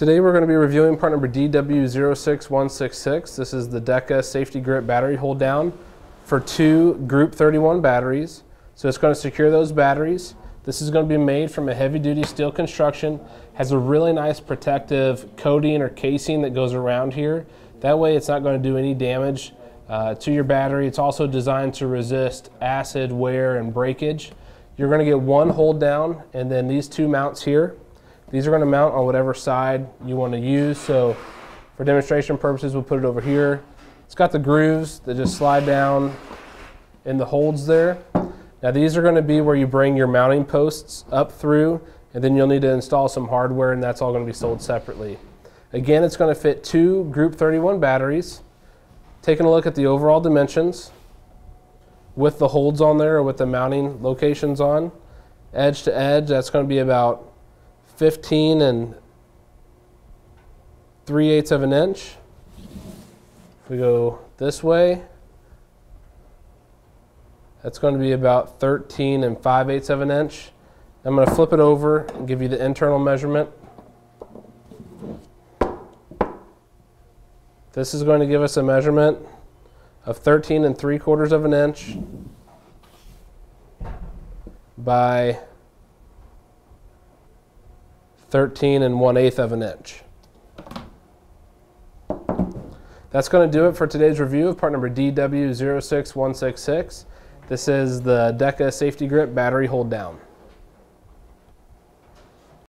Today we're going to be reviewing part number DW06166. This is the Deka Safety Grip Battery Hold Down for two Group 31 batteries. So it's going to secure those batteries. This is going to be made from a heavy duty steel construction. Has a really nice protective coating or casing that goes around here. That way it's not going to do any damage uh, to your battery. It's also designed to resist acid, wear, and breakage. You're going to get one hold down and then these two mounts here. These are going to mount on whatever side you want to use. So for demonstration purposes, we'll put it over here. It's got the grooves that just slide down in the holds there. Now these are going to be where you bring your mounting posts up through and then you'll need to install some hardware and that's all going to be sold separately. Again, it's going to fit two Group 31 batteries. Taking a look at the overall dimensions with the holds on there or with the mounting locations on. Edge to edge, that's going to be about 15 and 3 eighths of an inch. If we go this way, that's going to be about 13 and 5 eighths of an inch. I'm going to flip it over and give you the internal measurement. This is going to give us a measurement of 13 and 3 quarters of an inch by 13 and 1 8 of an inch. That's going to do it for today's review of part number DW06166. This is the Deka Safety Grip Battery Hold Down.